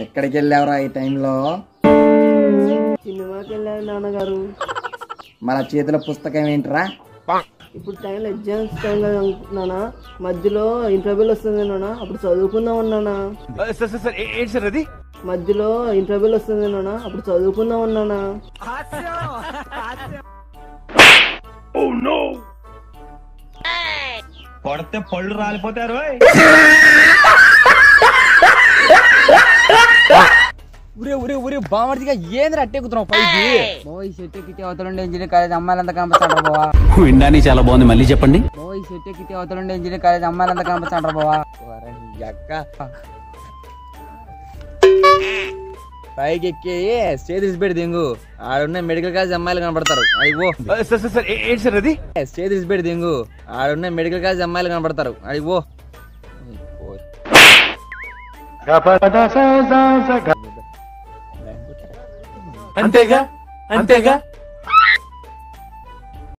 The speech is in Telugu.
ఎక్కడికి వెళ్ళావురా ఈ టైంలో? సినిమాకి వెళ్ళాను నాన్నగారు. మన చేతిలో పుస్తకం ఏంట్రా? ఇప్పుడు టైంలో ఎగ్జామ్స్ టైం కదా నాన్న మధ్యలో ఇంటర్వ్యూలు వస్తుంది నాన్న. అప్పుడు చదువుకుందాం అన్నానా? సార్ సార్ సార్ ఏ- ఏంటి సార్ అది? మధ్యలో ఇంటర్వ్యూలు వస్తుంది నాన్న. అప్పుడు చదువుకుందాం అన్నానా? కొడితే పళ్ళు రాలిపోతారు ఊరే ఊరే ఊరే బామర్దిగా ఏంద్ర అట్టే కుతున్నావు పైకి బాయ్ సెట్ ఎక్కితే అవతలుండే ఇంజనీర్ కాలేజ్ అమ్మాయిలంతా కనిపిస్తాడు బావా. వినడానికి చాలా బాగుంది మళ్ళీ చెప్పండి. బాయ్ సెట్ ఎక్కితే అవతలుండే ఇంజనీర్ కాలేజ్ అమ్మాయిలంతా కనిపిస్తాడు బావా. అక్క పైకి ఎక్కి స్టేజ్ తీసి పెట్టి దింగు. ఆడున్న మెడికల్ కాలేజ్ అమ్మాయిలు కనపడతారు. అడిగో సార్ సార్ సార్ ఏంటి సార్ అది? స్టేజ్ దింగు. ఆడున్న మెడికల్ కాలేజ్ అమ్మాయిలు కనపడతారు. అడిగో అంతేగా అంతేగా